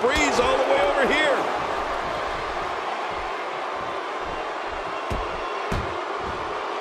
breeze all the way over here.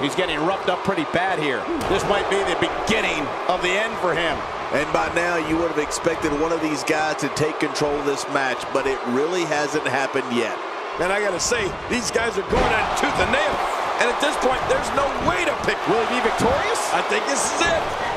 He's getting roughed up pretty bad here. This might be the beginning of the end for him. And by now, you would have expected one of these guys to take control of this match, but it really hasn't happened yet. And I got to say, these guys are going at tooth and nail. And at this point, there's no way to pick. Will he be victorious? I think this is it.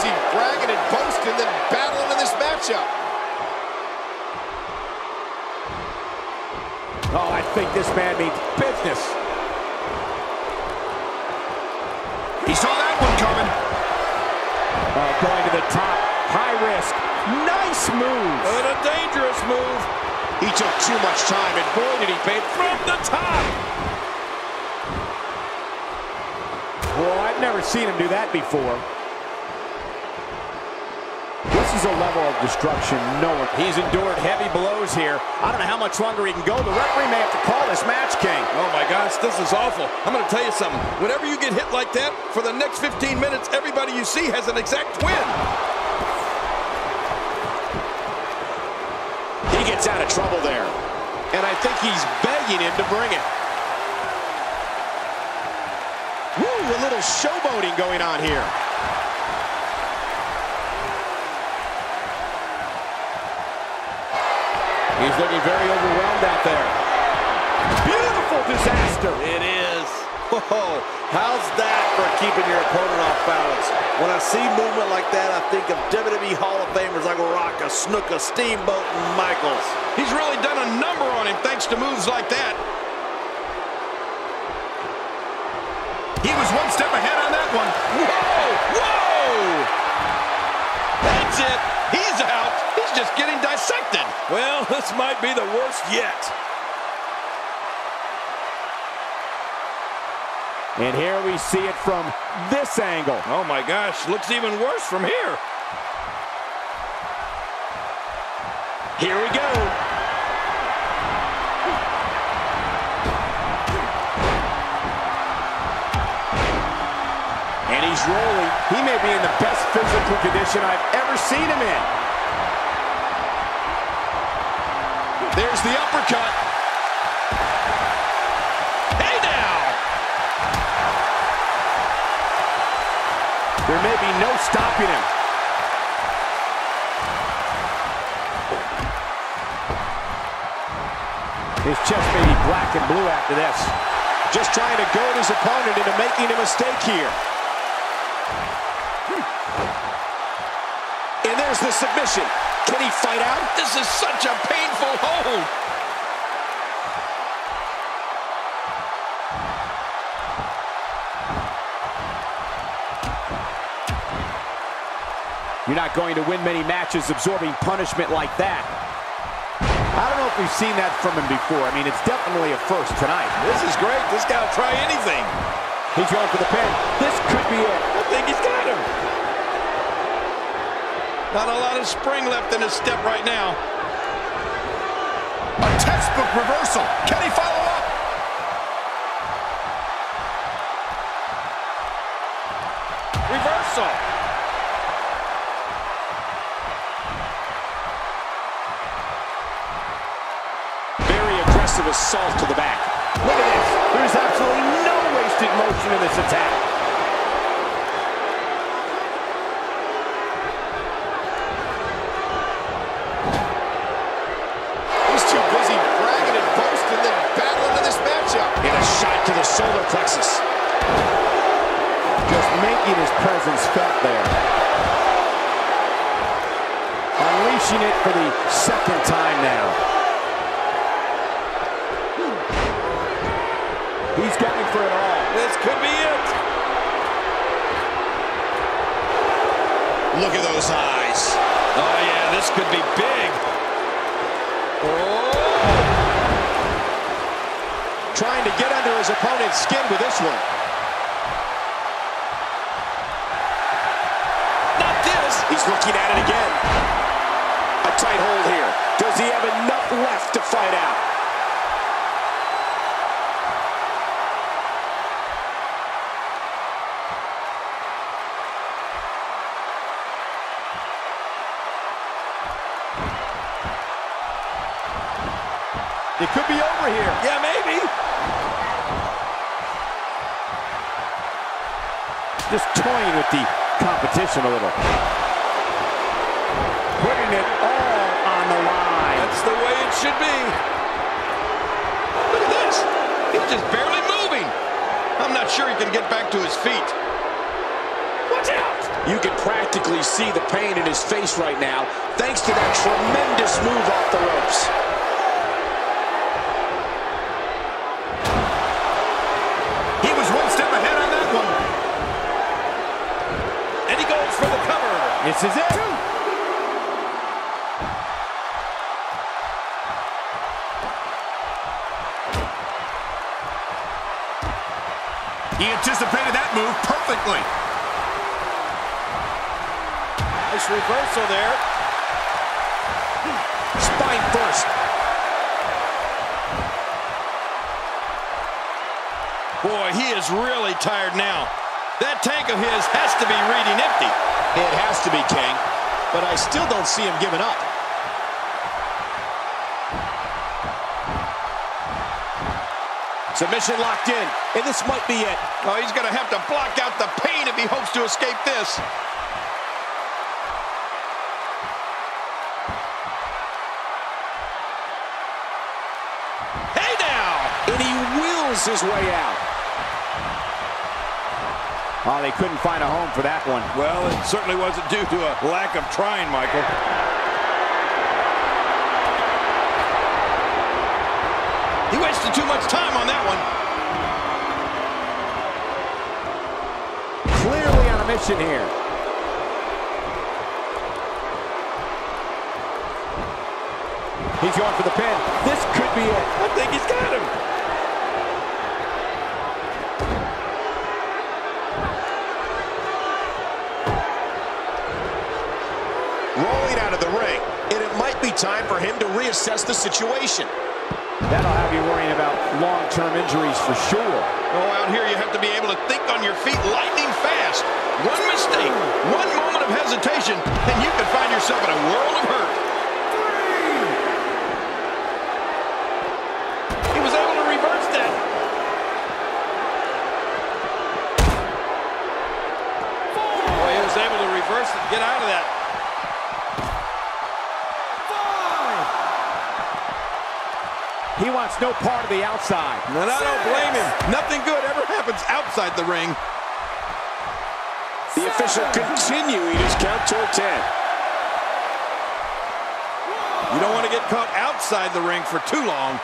He's too bragging and boasting than battling in this matchup. Oh, I think this man means business. He saw that one coming. Oh, going to the top. High risk. Nice move. And a dangerous move. He took too much time, and boy, did he pay From the top. Well, I've never seen him do that before. This is a level of destruction no one... He's endured heavy blows here. I don't know how much longer he can go. The referee may have to call this match, King. Oh my gosh, this is awful. I'm going to tell you something. Whenever you get hit like that, for the next 15 minutes, everybody you see has an exact win. He gets out of trouble there. And I think he's begging him to bring it. Woo, a little showboating going on here. He's looking very overwhelmed out there. Beautiful disaster. It is. Oh, how's that for keeping your opponent off balance? When I see movement like that, I think of WWE Hall of Famers like Rocca, Snuka, Steamboat, and Michaels. He's really done a number on him thanks to moves like that. He was one step ahead on that one. Whoa! Dissected. Well, this might be the worst yet. And here we see it from this angle. Oh my gosh, looks even worse from here. Here we go. And he's rolling. He may be in the best physical condition I've ever seen him in. There's the uppercut. Hey now! There may be no stopping him. His chest may be black and blue after this. Just trying to goad his opponent into making a mistake here. And there's the submission. Can he fight out? This is such a painful hold. You're not going to win many matches absorbing punishment like that. I don't know if we've seen that from him before. I mean, it's definitely a first tonight. This is great. This guy will try anything. He's going for the pin. This could be it. I think he's got him. Not a lot of spring left in his step right now. A textbook reversal. Can he follow up? Reversal. Very aggressive assault to the back. Look at this. There's absolutely no wasted motion in this attack. Presence felt there. Unleashing it for the second time now. He's going for it all. This could be it. Look at those eyes. Oh, yeah, this could be big. Oh! Trying to get under his opponent's skin with this one. He's looking at it again. A tight hold here. Does he have enough left to fight out? It could be over here. Yeah, maybe. Just toying with the competition a little. Putting it all on the line. That's the way it should be. Look at this. He's just barely moving. I'm not sure he can get back to his feet. Watch out! You can practically see the pain in his face right now, thanks to that tremendous move off the ropes. He was one step ahead on that one. And he goes for the cover. This is it. He anticipated that move perfectly. Nice reversal there. Spine first. Boy, he is really tired now. That tank of his has to be reading empty. It has to be, King. But I still don't see him giving up. Submission locked in, and this might be it. Oh, he's going to have to block out the pain if he hopes to escape this. Hey now! And he wills his way out. Oh, they couldn't find a home for that one. Well, it certainly wasn't due to a lack of trying, Michael. He wasted too much time on that one. Clearly on a mission here. He's going for the pin. This could be it. I think he's got him. Rolling out of the ring, and it might be time for him to reassess the situation. That'll have you worrying about long-term injuries for sure. Here you have to be able to think on your feet lightning fast. One mistake, one moment of hesitation, and you can find yourself in a world of hurt. He was able to reverse that. Boy, he was able to reverse it, get out of that. He wants no part of the outside. And I don't blame him. Nothing good happens outside the ring. The official continuing his count toward 10. You don't want to get caught outside the ring for too long.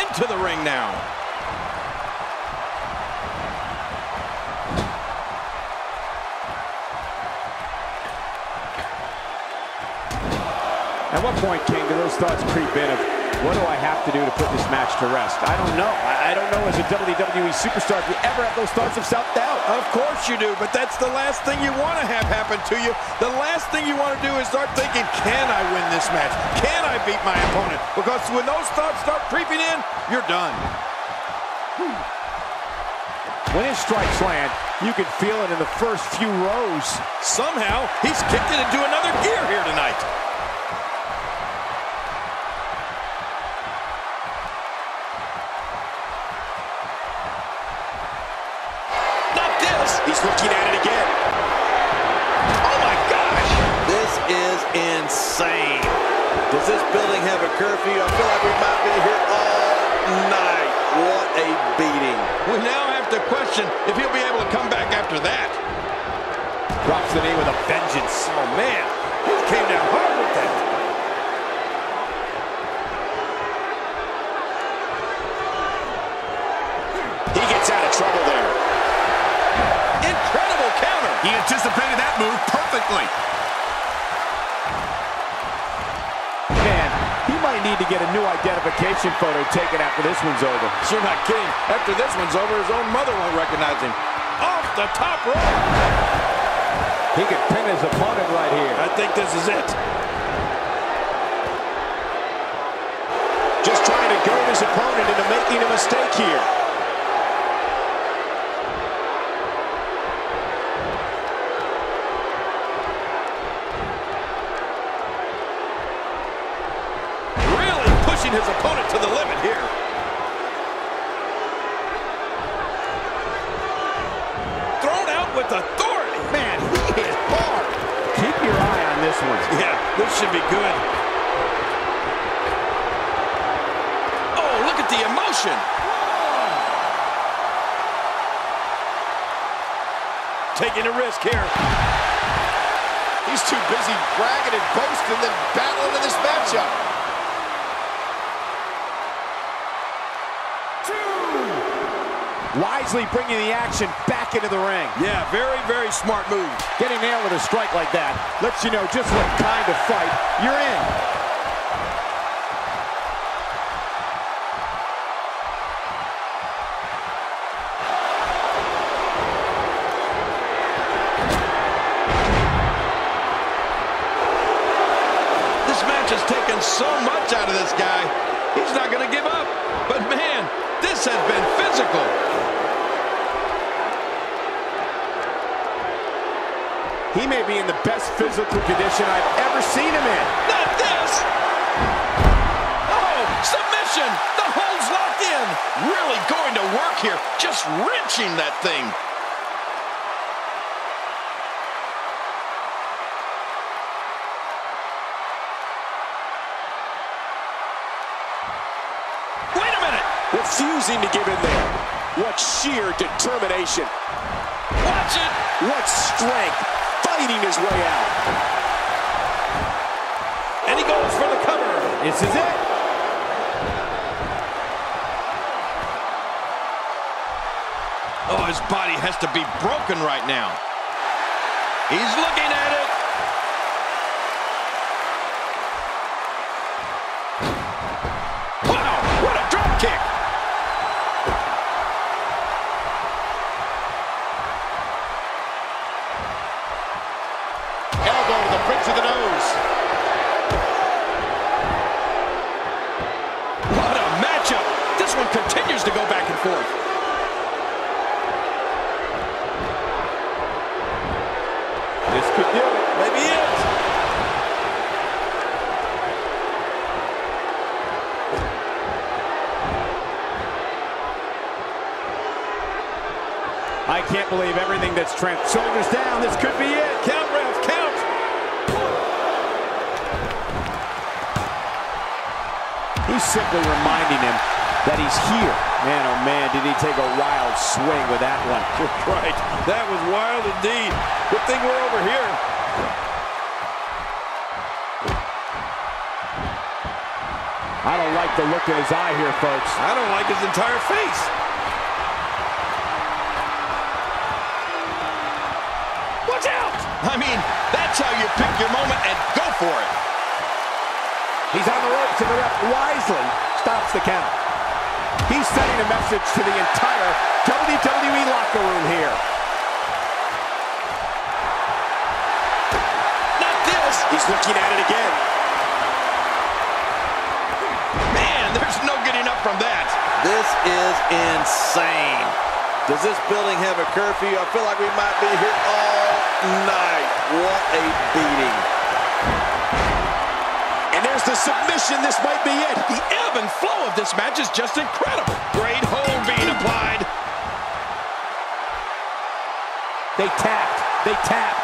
Into the ring now. At what point, King, do those thoughts creep in of what do I have to do to put this match to rest? I don't know. I, I don't know as a WWE superstar if you ever have those thoughts of self-doubt. Of course you do, but that's the last thing you want to have happen to you. The last thing you want to do is start thinking, can I win this match? Can I beat my opponent? Because when those thoughts start creeping in, you're done. Hmm. When his strikes land, you can feel it in the first few rows. Somehow, he's kicked it into another gear here tonight. If he'll be able to come back after that. Drops the knee with a vengeance. Oh man, he came down hard with that. He gets out of trouble there. Incredible counter. He anticipated that move perfectly. to get a new identification photo taken after this one's over. You're not kidding. After this one's over, his own mother won't recognize him. Off the top rope. He could pin his opponent right here. I think this is it. Just trying to goad his opponent into making a mistake here. Pushing his opponent to the limit here. Thrown out with authority. Man, he is hard. Keep your eye on this one. Yeah, this should be good. Oh, look at the emotion. Taking a risk here. He's too busy bragging and boasting than battling in this matchup. Wisely bringing the action back into the ring. Yeah, very, very smart move. Getting nailed with a strike like that lets you know just what kind of fight you're in. This match has taken so much out of this guy. He's not going to give up. But man, this has been physical. He may be in the best physical condition I've ever seen him in. Not this. Oh, submission. The hold's locked in. Really going to work here. Just wrenching that thing. Wait a minute. Refusing to give in there. What sheer determination. Watch it. What strength. Fighting his way out. And he goes for the cover. This is it. Oh, his body has to be broken right now. He's looking at it. Could it. Maybe it. I can't believe everything that's trans. Shoulders down. This could be it. Count, ref, count. He's simply reminding him that he's here. Man, oh man, did he take a wild swing with that one. Right. That was wild indeed. Good thing we're over here. I don't like the look in his eye here, folks. I don't like his entire face. Watch out! I mean, that's how you pick your moment and go for it. He's on the ropes and the ref wisely stops the count. He's sending a message to the entire WWE locker room here. Not this. He's looking at it again. Man, there's no getting up from that. This is insane. Does this building have a curfew? I feel like we might be here all night. What a beating. The submission. This might be it. The ebb and flow of this match is just incredible. Great hold being applied. They tapped. They tapped.